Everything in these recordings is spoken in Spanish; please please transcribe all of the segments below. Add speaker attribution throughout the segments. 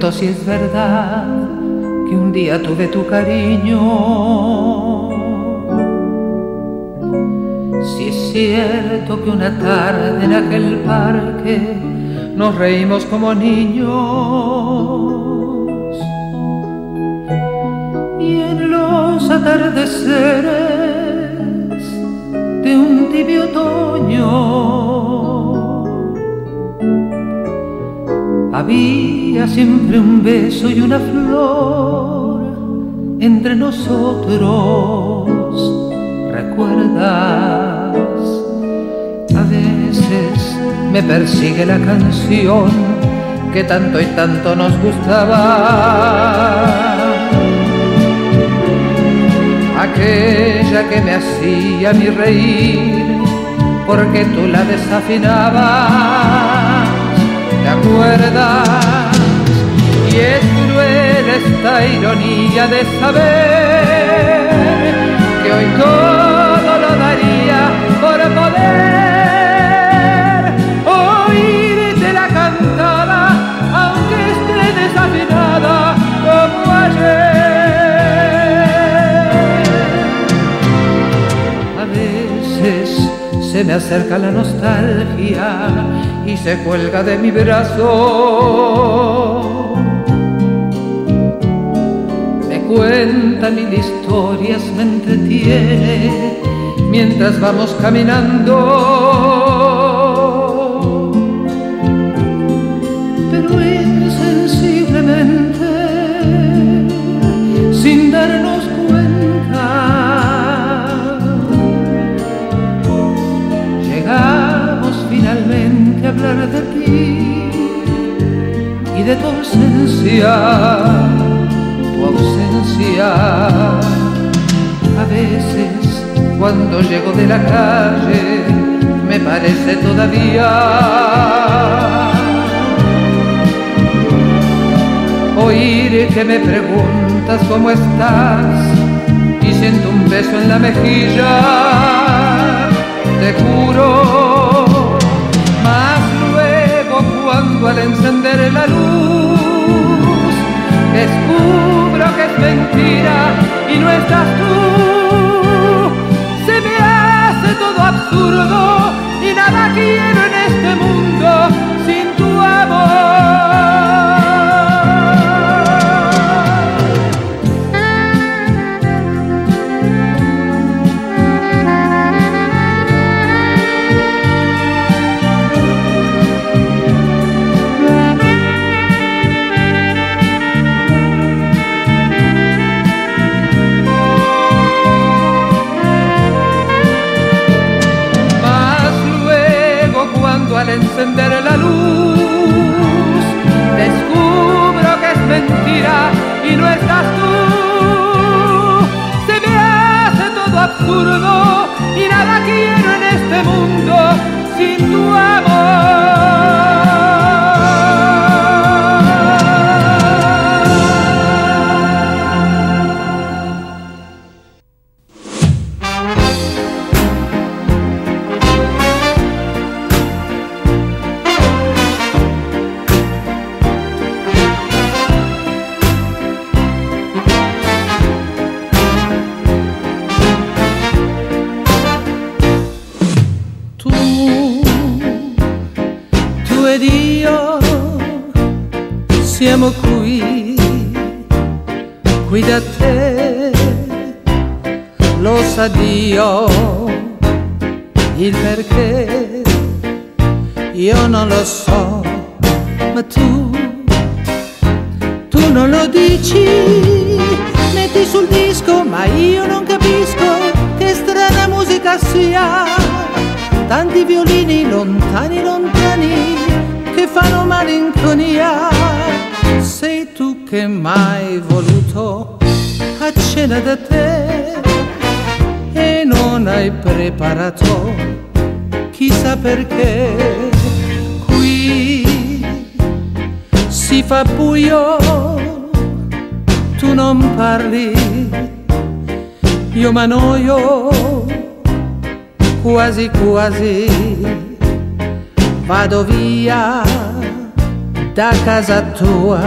Speaker 1: si es verdad que un día tuve tu cariño. Si es cierto que una tarde en aquel parque nos reímos como niños. Y en los atardeceres de un tibio otoño había siempre un beso y una flor entre nosotros. ¿Recuerdas? A veces me persigue la canción que tanto y tanto nos gustaba. Aquella que me hacía mi reír porque tú la desafinabas ¿te acuerdas? Y es cruel esta ironía de saber que hoy todo lo daría por poder oírte la cantada, aunque esté desafinada como ayer. A veces se me acerca la nostalgia y se cuelga de mi brazo. Cuenta mil historias, me entretiene mientras vamos caminando. Pero insensiblemente, sin darnos cuenta, llegamos finalmente a hablar de ti y de tu ausencia, A veces cuando llego de la calle me parece todavía oír que me preguntas cómo estás y siento un beso en la mejilla, te juro, más luego cuando al encender la luz descubro que es mentira y no estás tú, se me hace todo absurdo y nada quiero io non lo so, ma tu, tu non lo dici, metti sul disco, ma io non capisco che strana musica sia, tanti violini lontani lontani che fanno malinconia, sei tu che mai voluto a cena da te e non hai preparato chissà perché si fa buio, tu non parli, io m'annoio quasi quasi vado via da casa tua,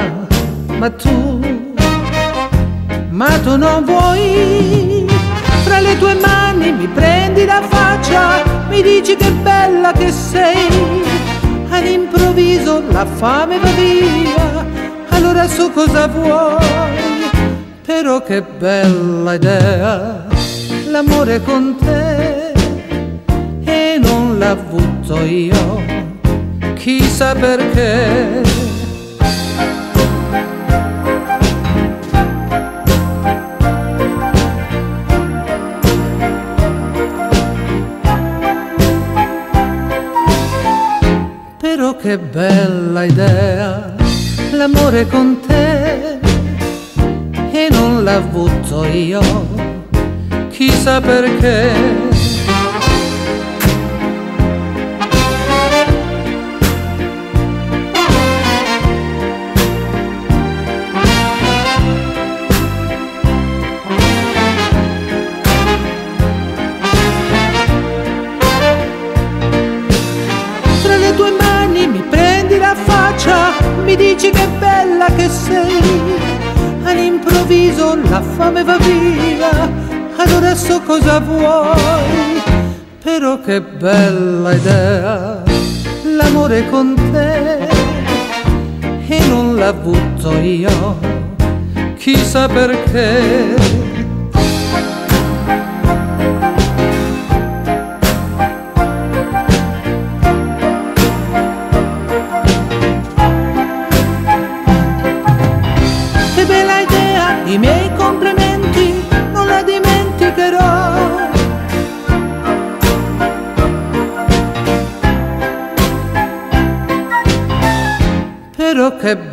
Speaker 1: ma tu, ma tu non vuoi. Fra le tue mani mi prendi la faccia, mi dici che bella che sei. All'improvviso la fame va via, allora so cosa vuoi. Però che bella idea, l'amore con te e non l'ho avuto io, chissà perché. Che bella idea, l'amore con te e non l'ho avuto io, chissà perché. All'improvviso la fame va via, allora so cosa vuoi. Però che bella idea, l'amore con te. E non l'ho avuto io, chissà perché.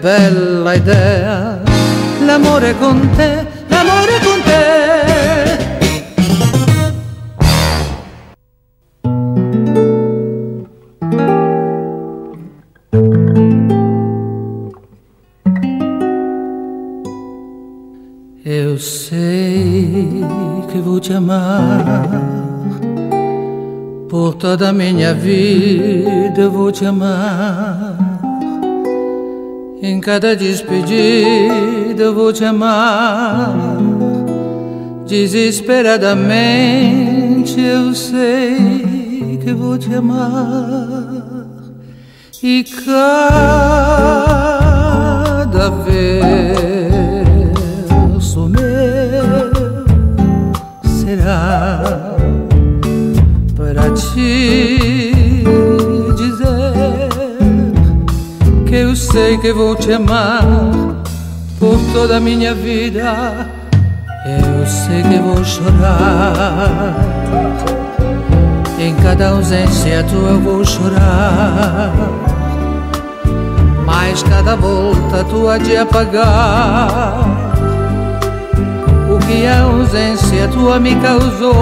Speaker 1: Bella idea, l'amore con te, l'amore con te. Eu sei que vou te amar por toda a minha vida. Eu vou te amar em cada despedida. Eu vou te amar desesperadamente. Eu sei que vou te amar e cada verso meu será para te sei que vou te amar por toda a minha vida. Eu sei que vou chorar. Em cada ausência tua eu vou chorar. Mas cada volta tua de apagar o que a ausência tua me causou.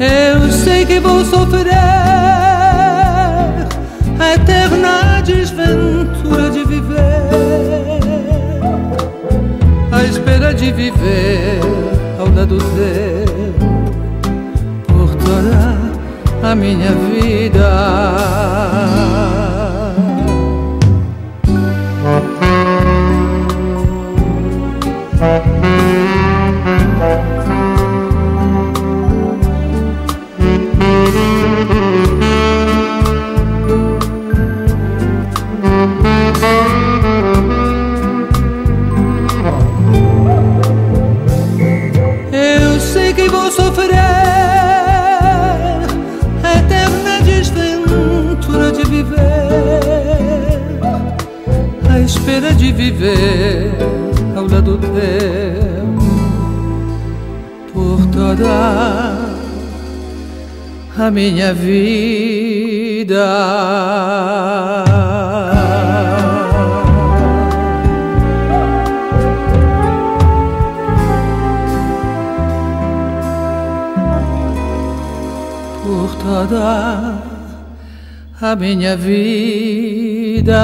Speaker 1: Eu sei que vou sofrer a eterna desventura de viver, a espera de viver ao lado teu por toda a minha vida. Minha vida. por toda a minha vida.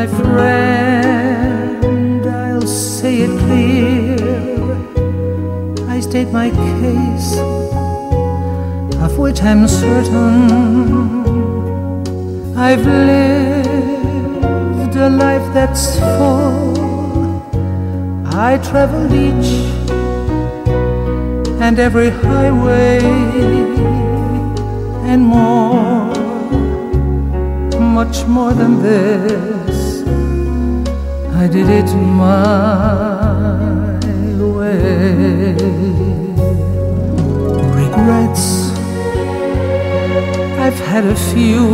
Speaker 1: My friend, I'll say it clear. I state my case, of which I'm certain. I've lived a life that's full. I traveled each and every highway and more, much more than this. I did it my way. Regrets I've had a few,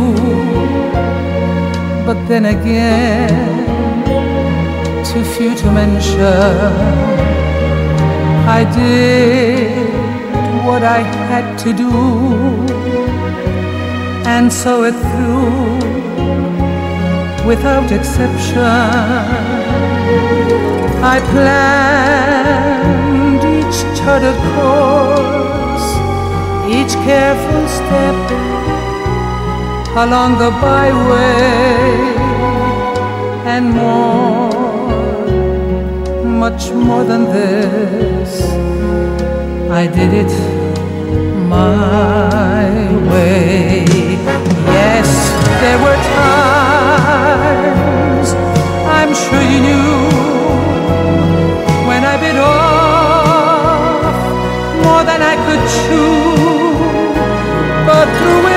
Speaker 1: but then again, too few to mention. I did what I had to do, and so it through without exception. I planned each charted course, each careful step along the byway and more, much more than this. I did it my way. Yes, there were times I'm sure you knew true, but through it.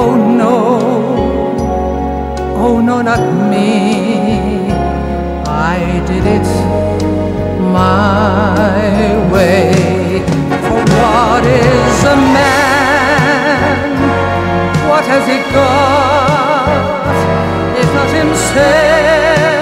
Speaker 1: oh no, oh no, not me. I did it my way. For what is a man? What has he got? If not himself,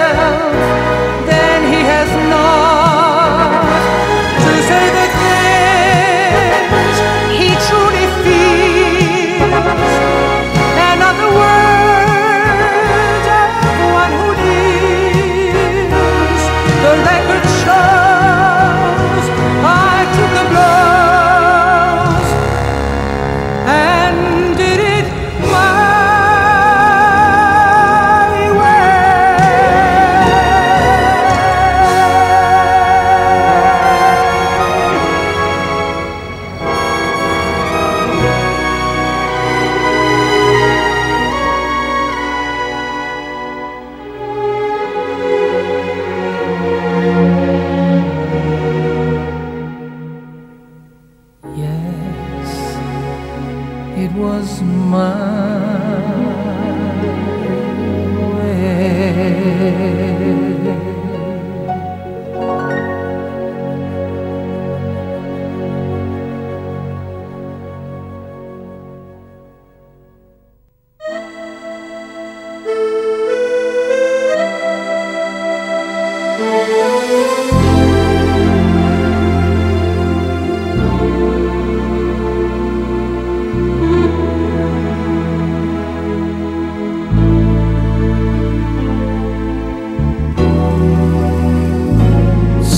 Speaker 1: was way.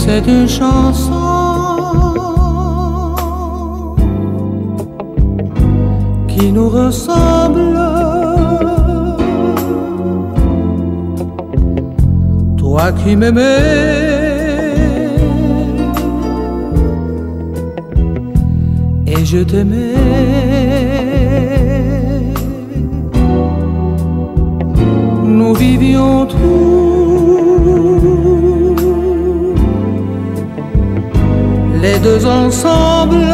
Speaker 1: cette chanson qui nous ressemble. Toi qui m'aimais et je t'aimais, nous vivions tous. Les deux ensemble.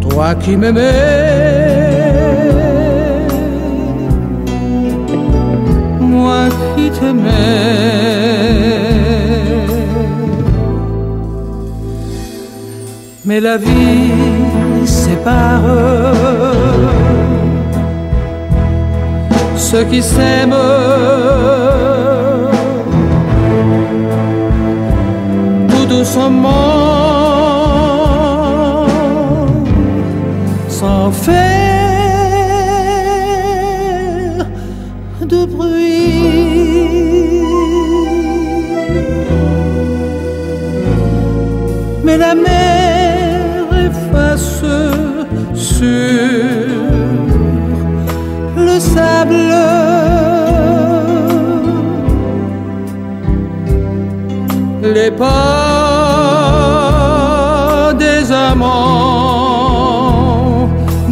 Speaker 1: Toi qui m'aimais. Moi qui t'aimais. mais la vie sépare ceux qui s'aiment. Sans faire de bruit. Mais la mer sur le sable. Les pas amants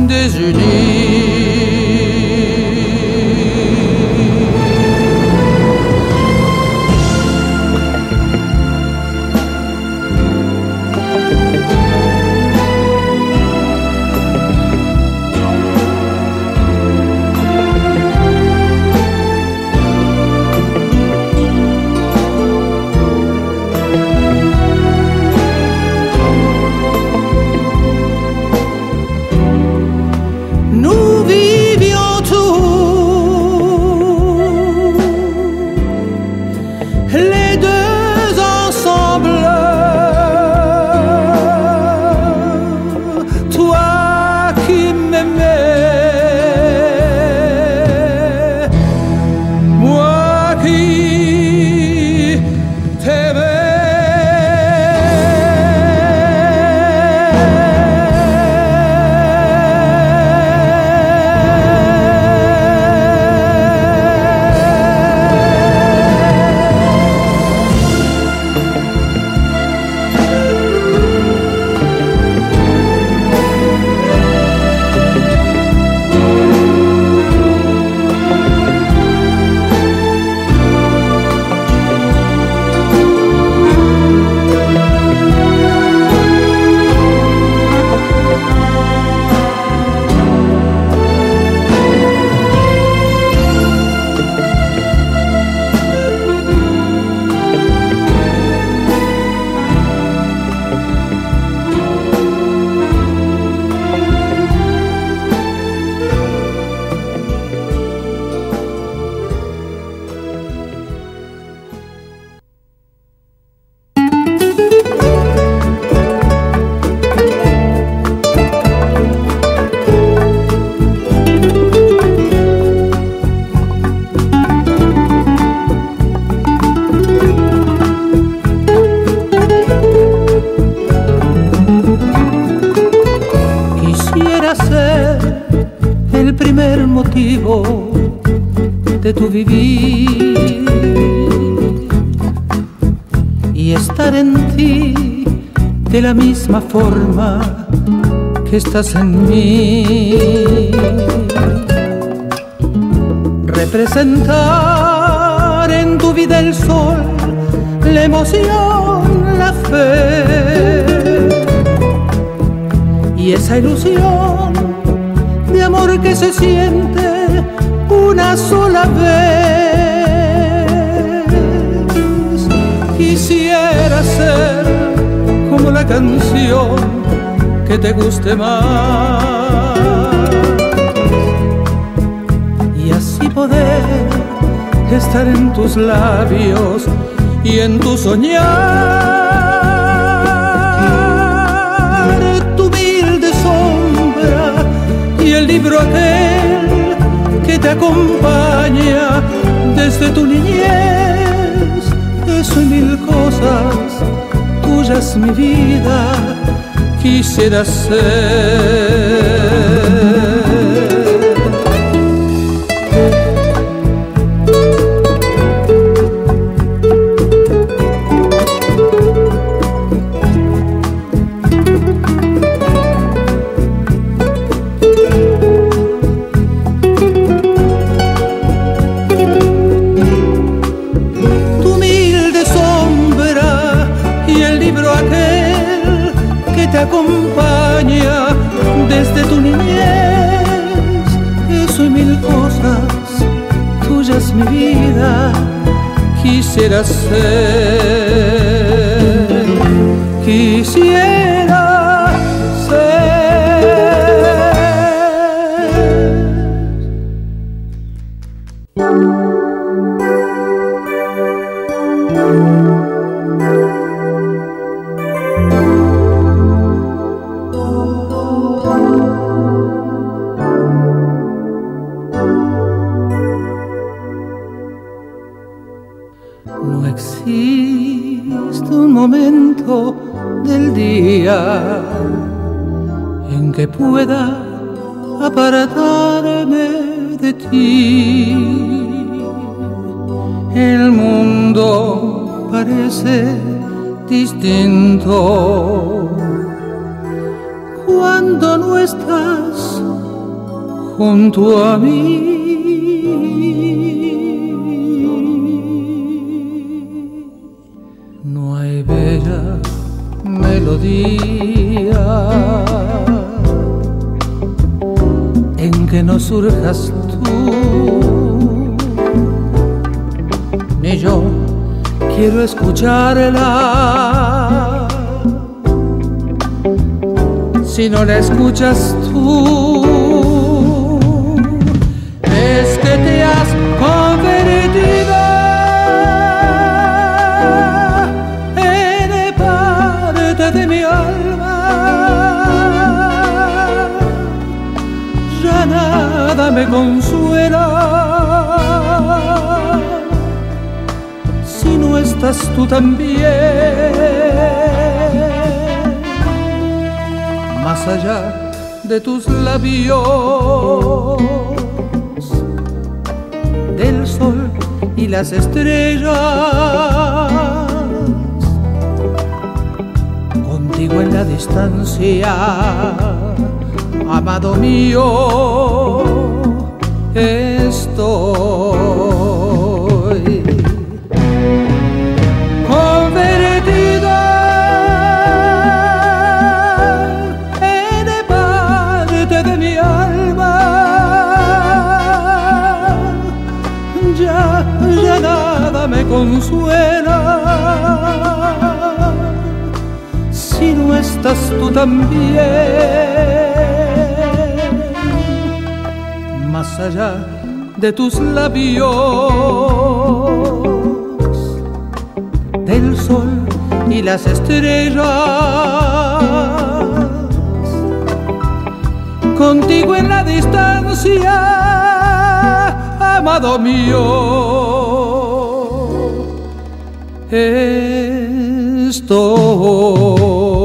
Speaker 1: désunis.
Speaker 2: Forma que estás en mí. Representar en tu vida el sol, la emoción, la fe y esa ilusión de amor que se siente una sola vez. Quisiera ser como la canción que te guste más. Y así poder estar en tus labios y en tu soñar. Tu humilde sombra y el libro aquel que te acompaña desde tu niñez. Eso y mil cosas es mi vida, quisiera ser. Pueda apartarme de ti. El mundo parece distinto cuando no estás junto a mí. No surjas tú, ni yo quiero escucharla. Si no la escuchas tú, me consuela. Si no estás tú también, más allá de tus labios, del sol y las estrellas, contigo en la distancia amado mío, estoy convertida en parte de mi alma. Ya, ya nada me consuela. Si no estás tú también. Allá de tus labios, del sol y las estrellas. Contigo en la distancia, amado mío, estoy.